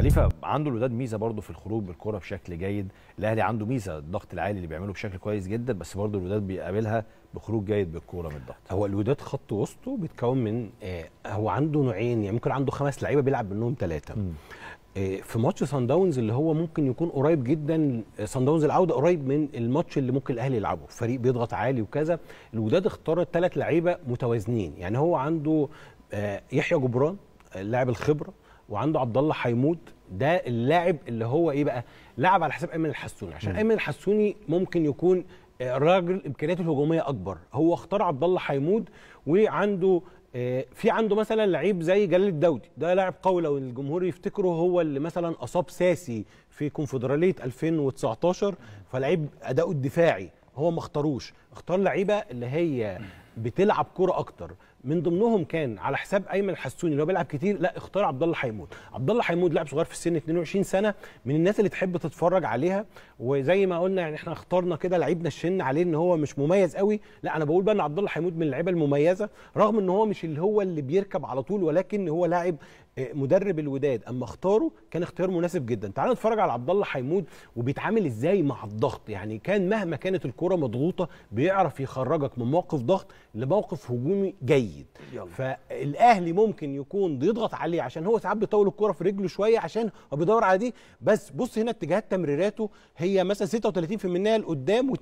خليفة عنده الوداد ميزة برضه في الخروج بالكرة بشكل جيد. الأهلي عنده ميزة الضغط العالي اللي بيعمله بشكل كويس جدا بس برضه الوداد بيقابلها بخروج جيد بالكورة من الضغط. هو الوداد خط وسطه بيتكون من آه هو عنده نوعين يعني ممكن عنده خمس لعيبة بيلعب منهم ثلاثة آه في ماتش سان داونز اللي هو ممكن يكون قريب جدا سان داونز العودة قريب من الماتش اللي ممكن الأهلي يلعبه. فريق بيضغط عالي وكذا. الوداد اختار ثلاث لعيبة متوازنين. يعني هو عنده آه يحيى جبران اللاعب الخبرة. وعنده عبد الله حيمود ده اللاعب اللي هو إيه بقى؟ لعب على حساب إيمن الحسوني عشان إيمن الحسوني ممكن يكون راجل إمكانياته الهجومية أكبر. هو اختار عبد الله حيمود وعنده في عنده مثلا لعيب زي جلال الدودي ده لاعب قوي لو الجمهور يفتكره هو اللي مثلا أصاب ساسي في كونفدرالية 2019 فلعيب أداؤه الدفاعي هو ما اختاروش. اختار لعيبة اللي هي بتلعب كرة أكتر. من ضمنهم كان على حساب أيمن الحسوني اللي هو بيلعب كتير لا اختار عبد الله حيمود. عبد الله حيمود لاعب صغير في السن 22 سنة من الناس اللي تحب تتفرج عليها. وزي ما قلنا يعني إحنا اخترنا كده لعيب نشنا عليه إن هو مش مميز قوي. لا أنا بقول بقى إن عبد الله حيمود من اللعيبة المميزة رغم إن هو مش اللي هو اللي بيركب على طول ولكن هو لاعب مدرب الوداد اما اختاره كان اختيار مناسب جدا. تعال نتفرج على عبد الله حيمود وبيتعامل إزاي مع الضغط. يعني كان مهما كانت الكرة مضغوطة بيعرف يخرجك من موقف ضغط لموقف هجومي جيد. يلا. فالأهلي ممكن يكون بيضغط عليه عشان هو ساعات بيطول الكرة في رجله شوية عشان هو بيدور على دي. بس بص هنا اتجاهات تمريراته هي مثلا 36% منها لقدام و32%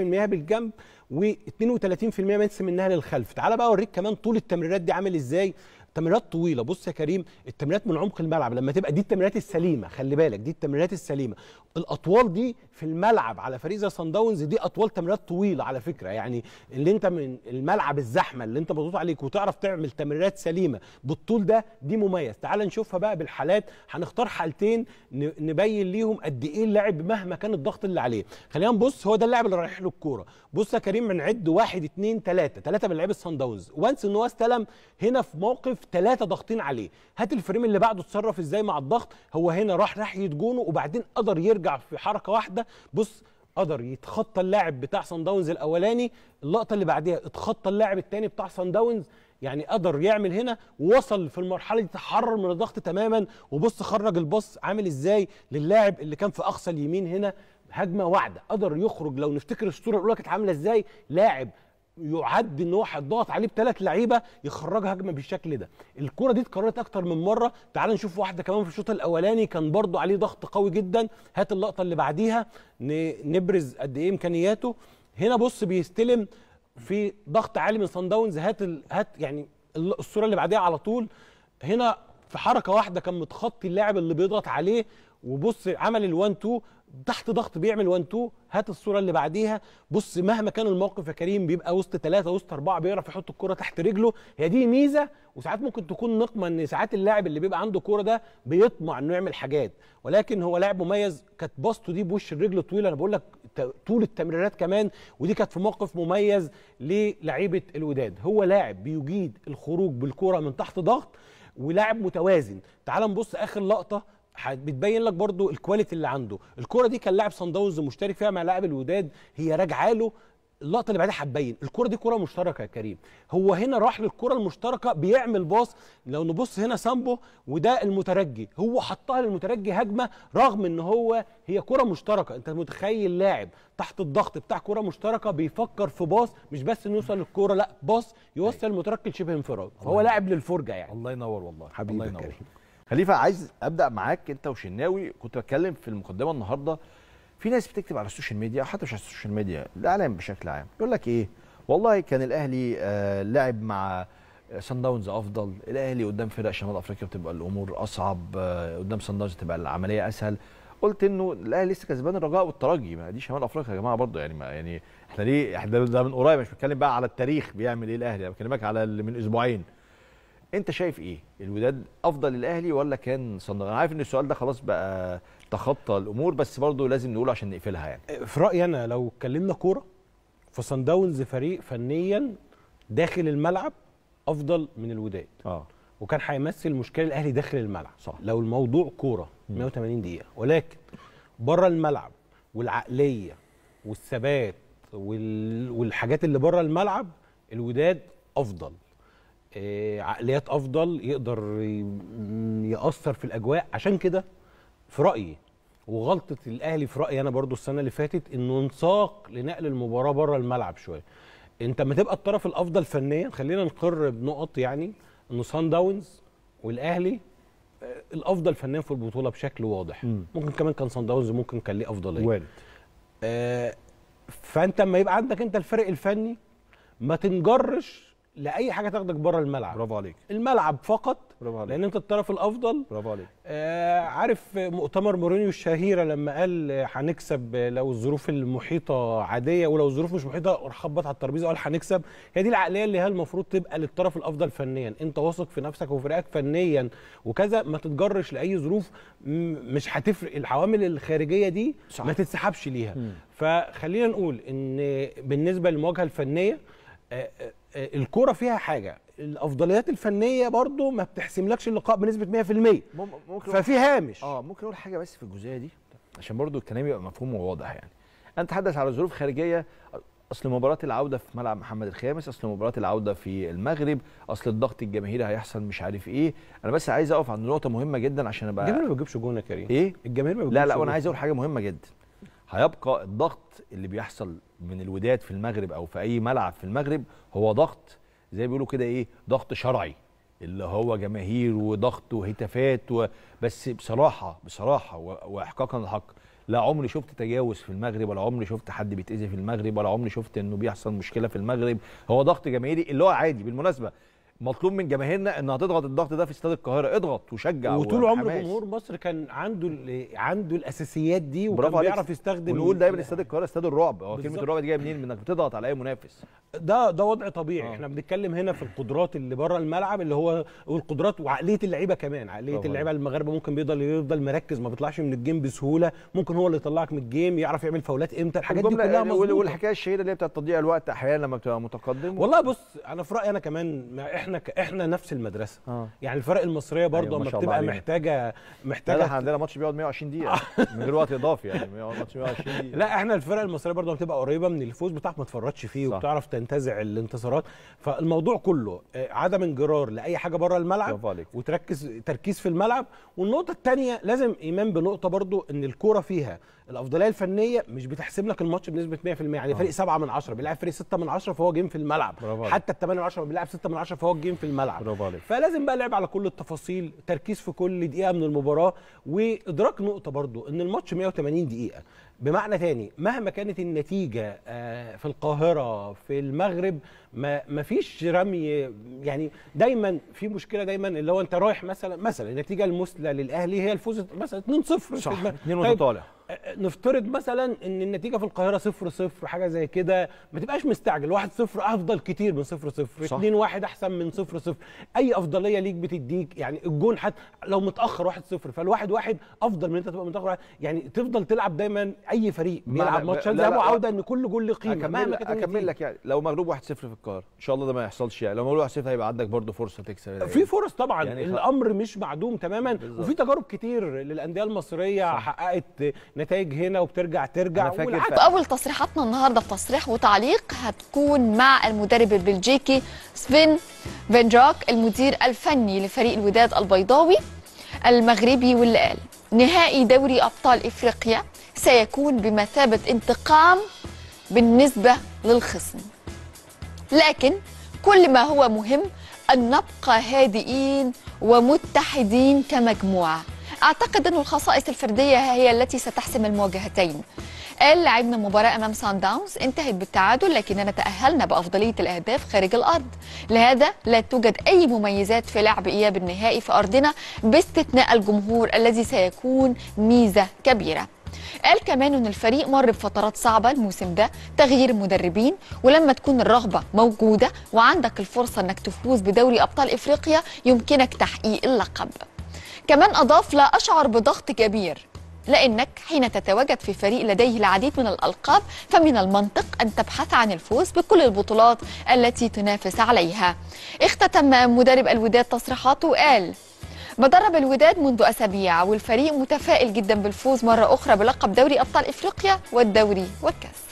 بالجنب و32% بس منها للخلف تعال بقى أوريك كمان طول التمريرات دي عامل إزاي. تمريرات طويلة. بص يا كريم التمريرات من عمق الملعب. لما تبقى دي التمريرات السليمة خلي بالك دي التمريرات السليمة. الأطوال دي في الملعب على فريق زي صن داونز دي أطوال تمريرات طويلة على فكرة. يعني اللي أنت من الملعب الزحمة اللي أنت مضغوط عليك وتعرف تعمل تمريرات سليمة بالطول ده دي مميز. تعال نشوفها بقى بالحالات. هنختار حالتين نبين ليهم قد إيه اللاعب مهما كان الضغط اللي عليه. خلينا نبص. هو ده اللاعب اللي رايح له الكورة. بص يا كريم بنعد واحد اثنين ثلاثة ثلاثة من لعيبة صن داونز. وانس إن هو استلم هنا في موقف ثلاثة ضاغطين عليه. هات الفريم اللي بعده اتصرف إزاي مع الضغط. هو هنا راح ناحيه جونه وبعدين قدر يرجع في حركة واحدة. بص قدر يتخطى اللاعب بتاع صن داونز الأولاني. اللقطة اللي بعديها اتخطى اللاعب الثاني بتاع صن داونز يعني قدر يعمل هنا ووصل في المرحلة دي تحرر من الضغط تماما. وبص خرج الباص عامل إزاي للاعب اللي كان في أقصى اليمين هنا. هجمة واحدة قدر يخرج. لو نفتكر الصورة الأولى كانت عاملة إزاي؟ لاعب يعد إن هو هيضغط عليه بثلاث لعيبة يخرجها هجمة بالشكل ده. الكرة دي اتكررت أكتر من مرة. تعال نشوف واحدة كمان في الشوط الأولاني كان برضو عليه ضغط قوي جدا. هات اللقطة اللي بعديها. نبرز قد إيه إمكانياته. هنا بص بيستلم في ضغط عالي من صن داونز. هات ال... هات يعني الصورة اللي بعديها على طول. هنا في حركة واحدة كان متخطي اللاعب اللي بيضغط عليه. وبص عمل ال1 2 تحت ضغط بيعمل 1 2 هات الصورة اللي بعديها. بص مهما كان الموقف يا كريم بيبقى وسط ثلاثة وسط أربعة بيعرف يحط الكرة تحت رجله. هي دي ميزة. وساعات ممكن تكون نقمة إن ساعات اللاعب اللي بيبقى عنده كوره ده بيطمع إنه يعمل حاجات. ولكن هو لاعب مميز. كانت باسته دي بوش الرجل طويلة. أنا بقول لك طول التمريرات كمان. ودي كانت في موقف مميز للعيبة الوداد. هو لاعب بيجيد الخروج بالكوره من تحت ضغط. ولاعب متوازن. تعال نبص آخر لقطة بتبين لك برضو ال quality اللي عنده. الكرة دي كان لاعب صن داونز مشترك فيها مع لاعب الوداد هي راجعة له اللقطة اللي بعدها هتبين الكرة دي كرة مشتركة يا كريم. هو هنا راح للكرة المشتركة بيعمل pass. لو نبص هنا سامبو وده المترجي. هو حطها للمترجي هجمة رغم إن هو هي كرة مشتركة. أنت متخيل لاعب تحت الضغط بتاع كرة مشتركة بيفكر في pass مش بس إنه يوصل للكرة لأ pass يوصل المترجي لشبه انفراد. فهو لاعب للفرجة يعني. الله ينور والله. حبيبي الله ينور. خليفة عايز أبدأ معاك أنت وشناوي. كنت بتكلم في المقدمة النهارده في ناس بتكتب على ال social media حتى مش على ال social media الإعلام بشكل عام. يقول لك إيه؟ والله كان الأهلي آه لعب مع سان داونز أفضل. الأهلي قدام فرق شمال أفريقيا بتبقى الأمور أصعب آه قدام سان داونز تبقى العملية أسهل. قلت إنه الأهلي لسه كسبان الرجاء والترجي. ما دي شمال أفريقيا يا جماعة برضه يعني ما يعني إحنا ليه إحنا ده من قريب مش بتكلم بقى على التاريخ بيعمل إيه الأهلي. أنا بكلمك على اللي من أسبوعين. انت شايف إيه؟ الوداد افضل الاهلي ولا كان صن أنا عارف ان السؤال ده خلاص بقى تخطى الأمور بس برضه لازم نقوله عشان نقفلها يعني. في رأيي أنا لو اتكلمنا كورة فصن داونز فريق فنيا داخل الملعب أفضل من الوداد. آه. وكان هيمثل مشكلة الأهلي داخل الملعب. صح. لو الموضوع كورة 180 دقيقة ولكن بره الملعب والعقلية والثبات وال... والحاجات اللي بره الملعب الوداد أفضل. عقليات أفضل يقدر يأثر في الأجواء. عشان كده في رأيي وغلطة الأهلي في رأيي أنا برضو السنة اللي فاتت إنه انساق لنقل المباراة بره الملعب شوية. أنت لما تبقى الطرف الأفضل فنيا خلينا نقر بنقط يعني إنه سان داونز والأهلي آه، الأفضل فنيا في البطولة بشكل واضح. مم. ممكن كمان كان سان داونز ممكن كان ليه أفضلية. وارد. آه، فأنت لما يبقى عندك أنت الفرق الفني ما تنجرش لأي حاجة تاخدك بره الملعب. برافو عليك. الملعب فقط برافو عليك. لأن أنت الطرف الأفضل. برافو عليك. آه عارف مؤتمر مورينيو الشهيرة لما قال هنكسب لو الظروف المحيطة عادية ولو الظروف مش محيطة راح خبط على الترابيزة وقال هنكسب. هي دي العقلية اللي هي المفروض تبقى للطرف الأفضل فنيا. أنت واثق في نفسك وفريقك فنيا وكذا ما تتجرش لأي ظروف م- مش هتفرق. العوامل الخارجية دي صح. ما تتسحبش ليها. مم. فخلينا نقول إن بالنسبة للمواجهة الفنية آه، آه، الكورة فيها حاجة. الأفضليات الفنية برضو ما بتحسملكش اللقاء بنسبة 100% مم- ممكن ففي هامش. آه ممكن أقول حاجة بس في الجزئية دي عشان برضو الكلام يبقى مفهوم وواضح يعني. انت تحدث على ظروف خارجية. أصل مباراة العودة في ملعب محمد الخامس أصل مباراة العودة في المغرب أصل الضغط الجماهيري هيحصل مش عارف إيه. أنا بس عايز أقف عند نقطة مهمة جدا عشان أبقى الجماهير ما بتجيبش جون يا كريم. إيه؟ الجماهير ما بتجيبش لا لا. وأنا عايز أقول حاجة مهمة جدا. هيبقى الضغط اللي بيحصل من الوداد في المغرب أو في أي ملعب في المغرب هو ضغط زي ما بيقولوا كده إيه ضغط شرعي اللي هو جماهير وضغط وهتافات. بس بصراحة بصراحة. واحقاقا الحق لا عمري شفت تجاوز في المغرب ولا عمري شفت حد بيتأذي في المغرب ولا عمري شفت إنه بيحصل مشكلة في المغرب هو ضغط جماهيري اللي هو عادي بالمناسبة مطلوب من جماهيرنا انها تضغط الضغط ده في استاد القاهرة اضغط وشجع وطول عمر. جمهور مصر كان عنده عنده الأساسيات دي وكان. بيعرف يستخدم ونقول دايما استاد القاهرة استاد الرعب هو كلمة. الرعب دي جاية منين؟ من إنك بتضغط على أي منافس ده ده وضع طبيعي آه. إحنا بنتكلم هنا في القدرات اللي بره الملعب اللي هو والقدرات وعقلية اللعيبة كمان عقلية اللعيبة المغاربة ممكن بيفضل يفضل مركز ما بيطلعش من ال game بسهولة ممكن هو اللي يطلعك من ال game يعرف يعمل فاولات إمتى الحاجات دي كلها مظبوطة والحكاية الشهيرة اللي هي بتاعت تضييع الوقت أحيانا لما بتبقى متقدم والله بص أنا في رأيي أنا كمان ما إحنا ك... إحنا نفس المدرسة. آه. يعني الفرق المصرية برضه أيوة، ما بتبقى علينا. محتاجة لا لا محتاجة إحنا عندنا ماتش بيقعد 120 دقيقة. من غير وقت إضافي يعني ماتش 120 دقيقة. لا إحنا الفرق المصرية برضه بتبقى قريبة من الفوز بتعرف ما تفرطش فيه صح. وبتعرف تنتزع الانتصارات. فالموضوع كله آه، عدم انجرار لأي حاجة بره الملعب وتركز تركيز في الملعب. والنقطة الثانية لازم إيمان بنقطة برضو إن الكورة فيها الأفضلية الفنية مش بتحسب لك الماتش بنسبة 100% يعني آه. فريق 7 من 10 بيلعب فريق 6 من 10 فهو جيم في الملعب. برافو. حتى ال 8 من 10 بيلعب 6 من 10 فهو جيم في الملعب. برافو عليك. فلازم بقى لعب على كل التفاصيل تركيز في كل دقيقة من المباراة وإدراك نقطة برضو إن الماتش 180 دقيقة. بمعنى تاني مهما كانت النتيجة آه، في القاهرة في المغرب ما فيش رمي يعني دايما في مشكلة دايما اللي هو أنت رايح مثلا مثلا النتيجة المثلى للأهلي هي الفوز مثلا 2-0 في صح الم- اثنين طيب وانت طالع نفترض مثلا إن النتيجة في القاهرة 0 0 حاجة زي كده ما تبقاش مستعجل 1 0 أفضل كتير من 0 0 صح. 2 1 أحسن من 0 0 أي أفضلية ليك بتديك يعني الجون حتى لو متأخر 1 0 فالواحد واحد أفضل من أنت تبقى متأخر واحد. يعني تفضل تلعب دايما أي فريق ما- بيلعب لا- ماتش ذهاب وعوده إن كل جول له قيمة أكمل مهما أكمل. لك يعني. لو مغلوب 1-0 في القاهره إن شاء الله ده ما يحصلش يعني. لو مغلوب 1-0 هيبقى عندك برضه فرصة تكسب. في فرص طبعا. يعني الأمر مش معدوم تماما. بالظبط. وفي تجارب كتير للأندية المصرية صح. حققت نتائج هنا وبترجع ترجع. واول تصريحاتنا النهارده في تصريح وتعليق هتكون مع المدرب البلجيكي سفين فينجاك المدير الفني لفريق الوداد البيضاوي المغربي واللي قال نهائي دوري أبطال إفريقيا. سيكون بمثابة انتقام بالنسبة للخصم. لكن كل ما هو مهم أن نبقى هادئين ومتحدين كمجموعة. أعتقد أن الخصائص الفردية هي التي ستحسم المواجهتين. قال لعبنا مباراة أمام سان داونز انتهت بالتعادل لكننا تأهلنا بأفضلية الأهداف خارج الأرض. لهذا لا توجد أي مميزات في لعب إياب النهائي في أرضنا باستثناء الجمهور الذي سيكون ميزة كبيرة. قال كمان إن الفريق مر بفترات صعبة الموسم ده تغيير مدربين ولما تكون الرغبة موجودة وعندك الفرصة إنك تفوز بدوري أبطال إفريقيا يمكنك تحقيق اللقب. كمان أضاف لا أشعر بضغط كبير لأنك حين تتواجد في فريق لديه العديد من الألقاب فمن المنطق أن تبحث عن الفوز بكل البطولات التي تنافس عليها. اختتم مدرب الوداد تصريحاته وقال بدرب الوداد منذ أسابيع والفريق متفائل جدا بالفوز مرة أخرى بلقب دوري أبطال إفريقيا والدوري والكأس.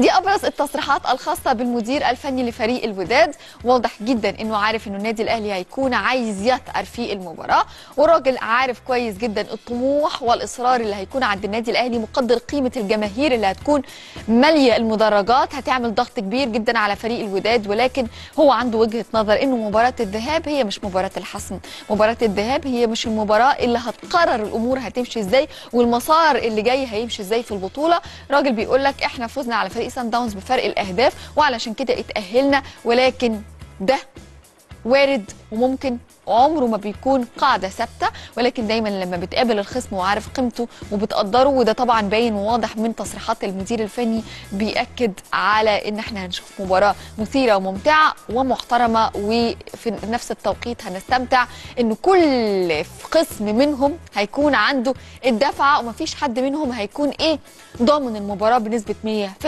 دي أبرز التصريحات الخاصة بالمدير الفني لفريق الوداد. واضح جدا إنه عارف إنه النادي الأهلي هيكون عايز يتقر في المباراة. وراجل عارف كويس جدا الطموح والإصرار اللي هيكون عند النادي الأهلي مقدر قيمة الجماهير اللي هتكون مالية المدرجات. هتعمل ضغط كبير جدا على فريق الوداد ولكن هو عنده وجهة نظر إنه مباراة الذهاب هي مش مباراة الحسم. مباراة الذهاب هي مش المباراة اللي هتقرر الأمور هتمشي إزاي والمسار اللي جاي هيمشي إزاي في البطولة. راجل بيقول لك إحنا فزنا على فريق سان داونز بفرق الأهداف وعلشان كده اتأهلنا ولكن ده وارد وممكن عمره ما بيكون قاعدة ثابتة ولكن دايما لما بتقابل الخصم وعارف قيمته وبتقدره وده طبعا باين وواضح من تصريحات المدير الفني بيأكد على إن إحنا هنشوف مباراة مثيرة وممتعة ومحترمة وفي نفس التوقيت هنستمتع إن كل قسم منهم هيكون عنده الدفعة ومفيش حد منهم هيكون إيه ضامن المباراة بنسبة 100%